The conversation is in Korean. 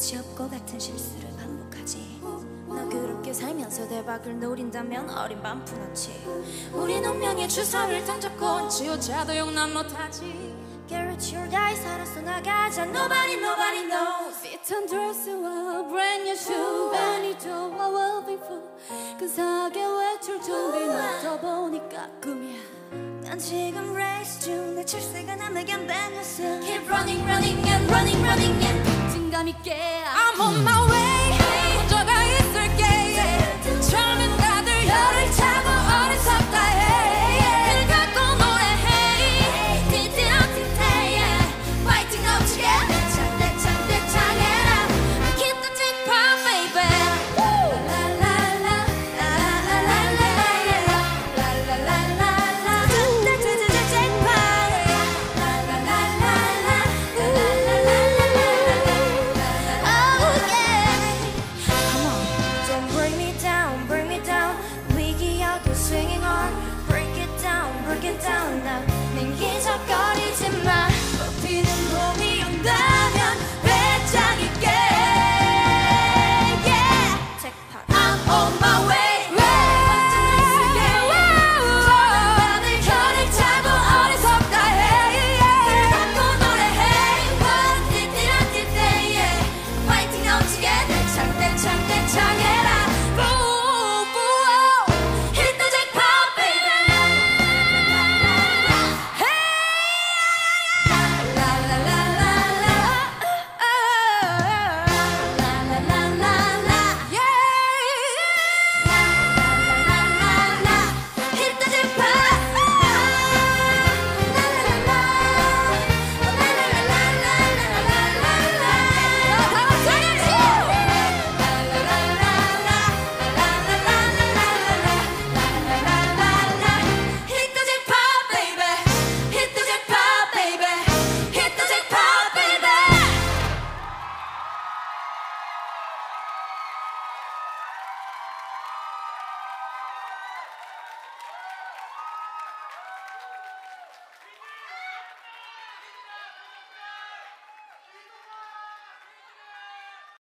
같은 실수를 반복하지. 너 그렇게 살면서 대박을 노린다면 어린 반푼어치 우린 운명의 주사위를 던졌고 지우자도 용납 못하지. Garrett your die 살았어. 나가자. Nobody nobody knows. 핏한 드레스와 brand new shoe. 베니토와 웰빙푸 근사하게 외출 준비 너더 보니까 꿈이야. 난 지금 race 중내 출세가 안 당했어 Keep running running and running running and I'm on my